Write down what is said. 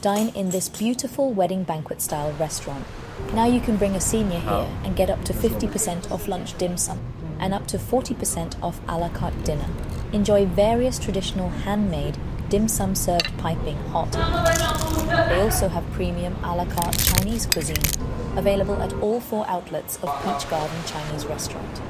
Dine in this beautiful wedding banquet style restaurant. Now you can bring a senior here and get up to 50% off lunch dim sum and up to 40% off a la carte dinner. Enjoy various traditional handmade dim sum served piping hot. They also have premium a la carte Chinese cuisine available at all four outlets of Peach Garden Chinese Restaurant.